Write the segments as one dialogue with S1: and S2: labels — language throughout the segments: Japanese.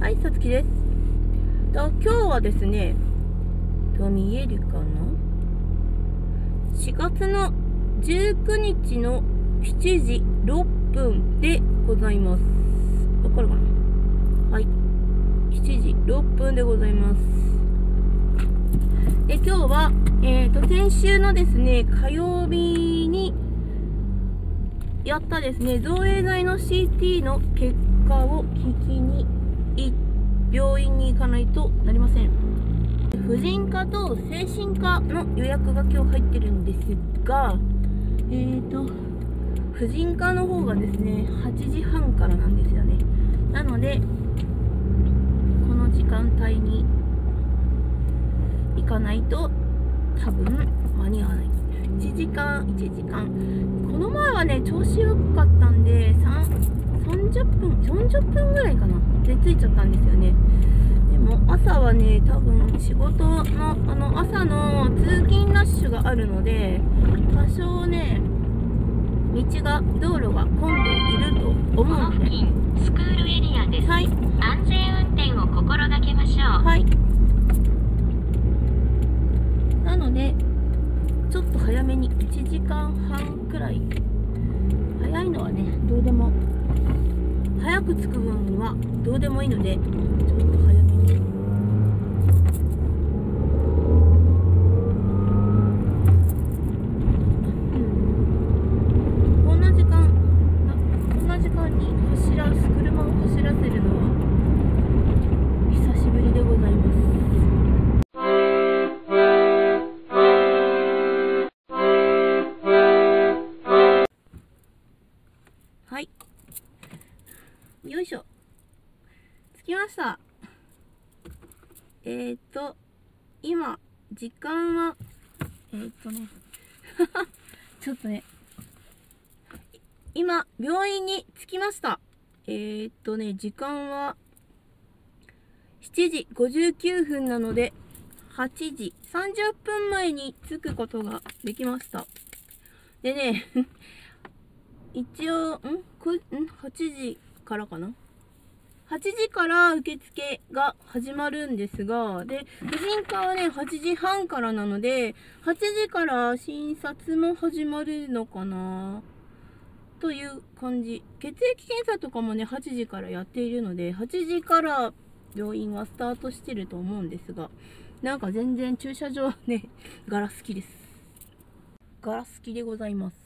S1: はい、さつきです。と今日はですね、と見えるかな ?4 月の19日の7時6分でございます。わかるかな？はい。7時6分でございます。で、今日は、えっ、ー、と、先週のですね、火曜日にやったですね、造影剤の CT の結果を聞きに病院に行かないとなりません。婦人科と精神科の予約が今日入ってるんですがえーと婦人科の方がですね8時半からなんですよね。なのでこの時間帯に行かないと多分間に合わない。1時間1時間。この前はね調子良かったんで30分40分ぐらいかな。で着いちゃったんですよね。でも朝はね多分仕事のあの朝の通勤ラッシュがあるので多少ね道が道路が混んでいると思うので。
S2: スクールエリアです、はい、安全運転を心がけましょう。
S1: はい。なのでちょっと早めに1時間半くらい。早いのはねどうでもく着く分はどうでもいいのでちょっと早めに。こんな時間に走ら車を走らせるのは久しぶりでございます。はい。よいしょ。着きました。えーと、今、時間は、えーとね、ちょっとね、今、病院に着きました。えーとね、時間は、7時59分なので、8時30分前に着くことができました。でね、一応、ん？くん ?8 時からかな？8時から受付が始まるんですが、で、婦人科はね、8時半からなので、8時から診察も始まるのかな？という感じ。血液検査とかもね、8時からやっているので、8時から病院はスタートしてると思うんですが、なんか全然駐車場はね、ガラスきです。ガラスきでございます。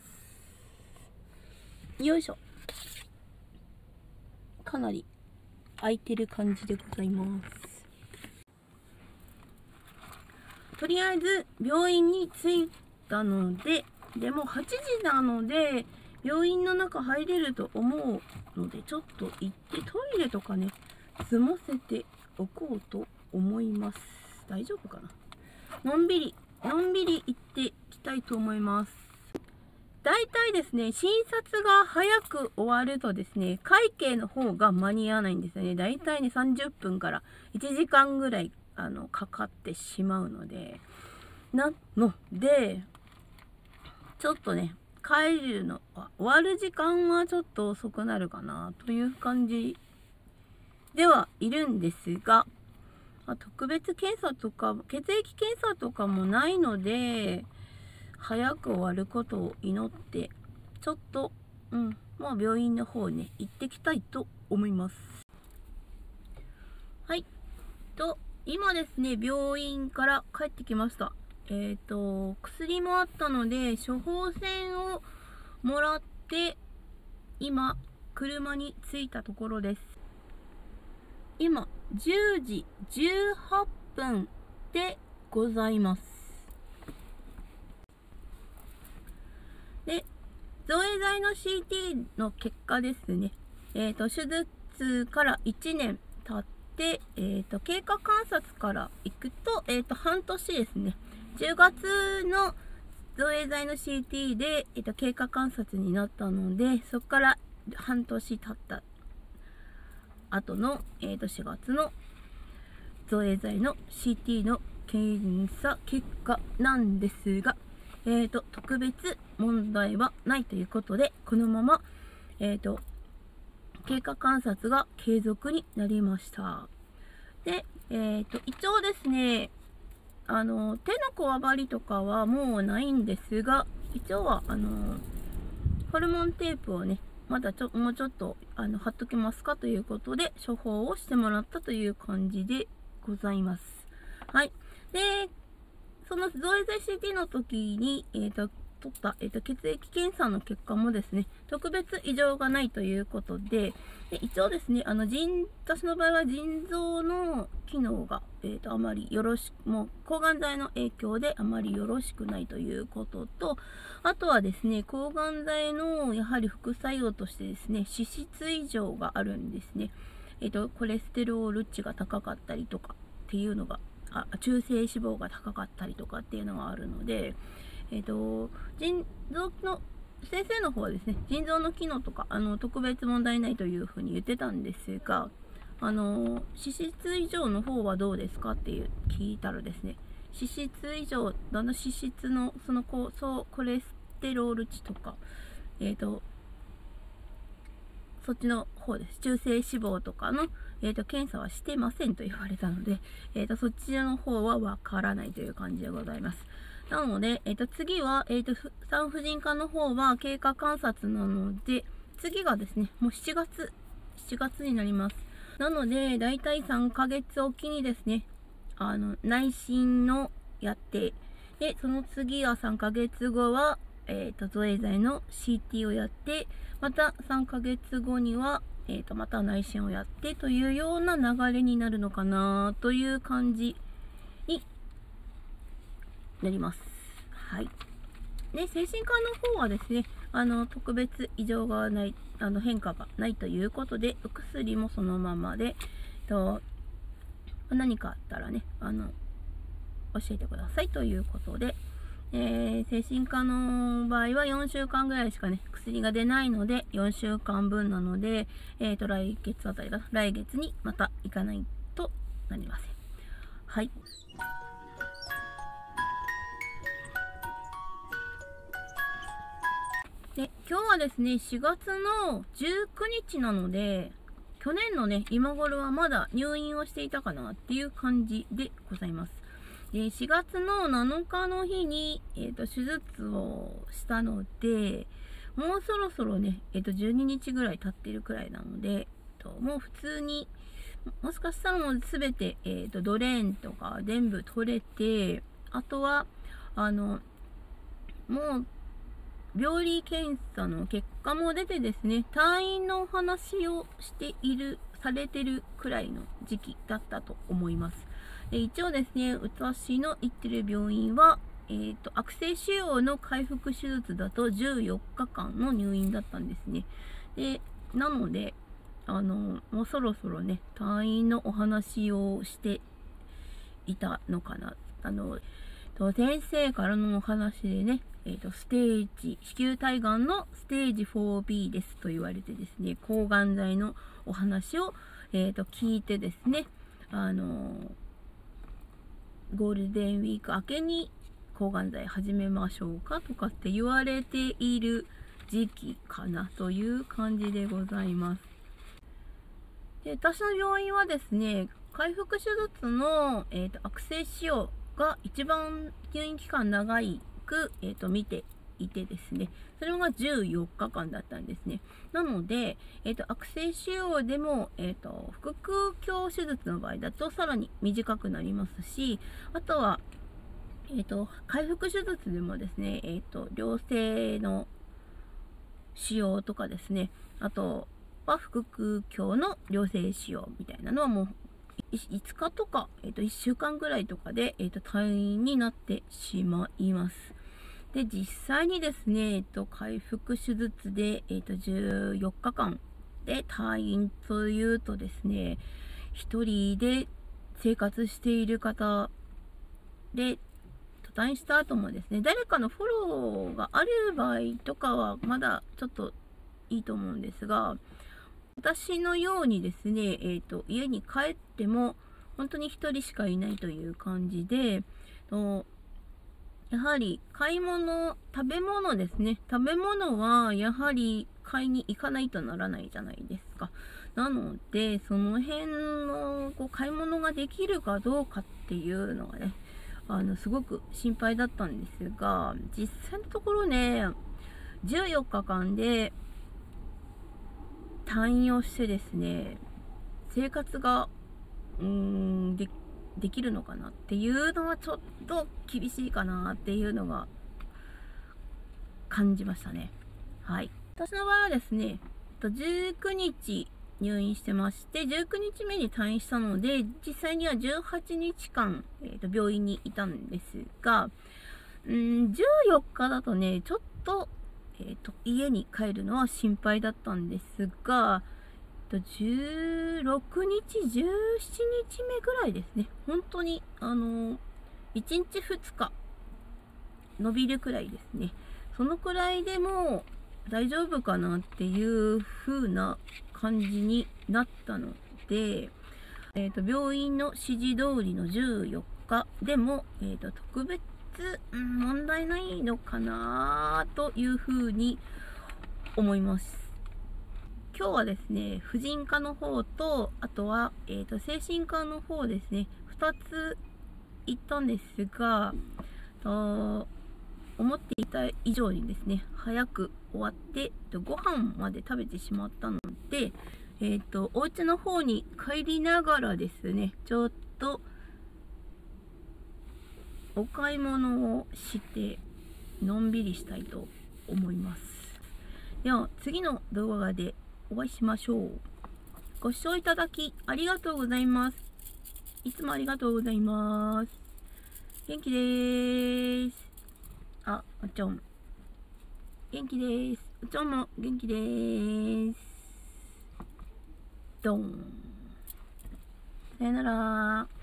S1: よいしょ。かなり空いてる感じでございます。とりあえず病院に着いたのででも8時なので病院の中入れると思うのでちょっと行ってトイレとかね済ませておこうと思います。大丈夫かな？のんびりのんびり行ってきたいと思います。大体ですね、診察が早く終わるとですね、会計の方が間に合わないんですよね。大体ね、30分から1時間ぐらい、あの、かかってしまうので、なので、ちょっとね、帰るの、終わる時間はちょっと遅くなるかな、という感じではいるんですが、ま、特別検査とか、血液検査とかもないので、早く終わることを祈って、ちょっと、うん、もう病院の方ね、行ってきたいと思います。はい。と、今ですね、病院から帰ってきました。えっ、ー、と、薬もあったので、処方箋をもらって、今、車に着いたところです。今、10時18分でございます。で、造影剤の CT の結果ですね。え、ー、と、手術から1年経って、え、ー、と、経過観察から行くと、え、ー、と、半年ですね。10月の造影剤の CT で、えっ、と、経過観察になったので、そこから半年経った後の、えっ、と、4月の造影剤の CT の検査結果なんですが、えっ、ー、と、特別問題はないということで、このまま、えっ、ー、と、経過観察が継続になりました。で、えっ、ー、と、一応ですね、あの、手のこわばりとかはもうないんですが、一応は、あの、ホルモンテープをね、まだちょ、もうちょっと、あの、貼っときますかということで、処方をしてもらったという感じでございます。はい。で、その造影剤 CT の時に、え、ー、と、取った、えーと、血液検査の結果もですね、特別異常がないということで、で一応ですね、あの腎、私の場合は腎臓の機能が、えーと、あまりよろしく、もう抗がん剤の影響であまりよろしくないということと、あとはですね、抗がん剤のやはり副作用としてですね、脂質異常があるんですね。えっ、ー、と、コレステロール値が高かったりとかっていうのが、あ中性脂肪が高かったりとかっていうのがあるので、え、ー、と、腎臓の、先生の方はですね、腎臓の機能とか、あの、特別問題ないというふうに言ってたんですが、あの、脂質異常の方はどうですかっていう聞いたらですね、脂質異常、あの脂質の、その、こう、そう、コレステロール値とか、えっ、ー、と、そっちの方です。中性脂肪とかの、えーと、検査はしてませんと言われたので、えーと、そっちの方はわからないという感じでございます。なので、え、ー、と、次は、え、ー、と、産婦人科の方は経過観察なので、次がですね、もう7月、7月になります。なので、だいたい3ヶ月おきにですね、あの、内診のやって、で、その次は3ヶ月後は、え、ー、と、造影剤の CT をやって、また3ヶ月後には、えっ、と、また内診をやってというような流れになるのかなという感じになります。はい。で、精神科の方はですね、あの、特別異常がない、あの、変化がないということで、お薬もそのままで、と何かあったらね、あの、教えてくださいということで、えー、精神科の場合は4週間ぐらいしかね、薬が出ないので、4週間分なので、え、ー、と、来月あたりかな、来月にまた行かないとなりません。はい。で、今日はですね、4月の19日なので、去年のね、今頃はまだ入院をしていたかなっていう感じでございます。で、4月の7日の日に、え、ー、と、手術をしたので、もうそろそろね、え、ー、と、12日ぐらい経ってるくらいなので、えっと、もう普通に、もしかしたらもうすべて、え、ー、と、ドレーンとか全部取れて、あとは、あの、もう病理検査の結果も出てですね、退院のお話をしている、されてるくらいの時期だったと思います。で一応ですね、私の行ってる病院は、え、ー、と、悪性腫瘍の回復手術だと14日間の入院だったんですね。で、なので、あの、もうそろそろね、退院のお話をしていたのかな。あのと、先生からのお話でね、えーと、ステージ、子宮体がんのステージ 4B ですと言われてですね、抗がん剤のお話を、えーと、聞いてですね、あの、ゴールデンウィーク明けに抗がん剤始めましょうかとかって言われている時期かなという感じでございます。で私の病院はですね、回復手術の、えーと、悪性腫瘍が一番入院期間長いく、えーと、見ていてですね、それが14日間だったんですね。なので、えっ、ー、と、悪性腫瘍でも、えっ、ー、と、腹腔鏡手術の場合だとさらに短くなりますし、あとは、えっ、ー、と、回復手術でもですね、えっ、と、良性の腫瘍とかですね、あとは腹腔鏡の良性腫瘍みたいなのはもう5日とか、えっ、ー、と、1週間ぐらいとかで、えっ、ー、と、退院になってしまいます。で、実際にですね、えっと、回復手術で、えっと、14日間で退院というとですね、1人で生活している方で、退院した後もですね、誰かのフォローがある場合とかはまだちょっといいと思うんですが、私のようにですね、えっ、ー、と、家に帰っても、本当に1人しかいないという感じで、やはり買い物、食べ物ですね。食べ物はやはり買いに行かないとならないじゃないですか。なので、その辺のこう買い物ができるかどうかっていうのがね、あの、すごく心配だったんですが、実際のところね、14日間で退院をしてですね、生活が、うーん、で、できるのかなっていうのはちょっと厳しいかなっていうのが感じましたね。はい。私の場合はですね、19日入院してまして、19日目に退院したので、実際には18日間、えー、と病院にいたんですが、うん、14日だとね、ちょっと、えーと、家に帰るのは心配だったんですが、と16日、17日目ぐらいですね。本当に、あの、1日2日、伸びるくらいですね。そのくらいでも大丈夫かなっていう風な感じになったので、えーと、病院の指示通りの14日でも、えーと、特別、うん、問題ないのかなという風に思います。今日はですね、婦人科の方と、あとは、えーと、精神科の方ですね、2つ行ったんですが、と思っていた以上にですね、早く終わって、とご飯まで食べてしまったので、えっ、ー、と、お家の方に帰りながらですね、ちょっと、お買い物をして、のんびりしたいと思います。では、次の動画でお会いしましょう。ご視聴いただきありがとうございます。いつもありがとうございます。元気でーす。あ、おちょん。元気でーす。おちょんも元気でーす。ドン。さよなら。